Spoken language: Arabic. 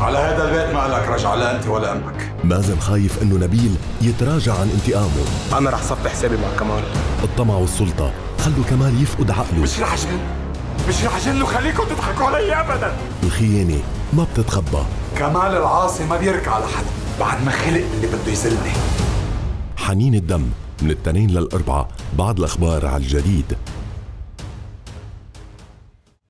على هذا البيت ما لك رجع لا أنت ولا أمك. مازن خايف أنه نبيل يتراجع عن انتقامه. أنا رح صفي حسابي مع كمال. الطمع والسلطة خلوا كمال يفقد عقله. مش رح اجن مش رح اجن وخليكم تضحكوا علي ابدا. الخيانة ما بتتخبى. كمال العاصي ما بيركع لحد بعد ما خلق اللي بده يذلني حنين الدم من الاثنين للأربعة بعد الأخبار على الجديد.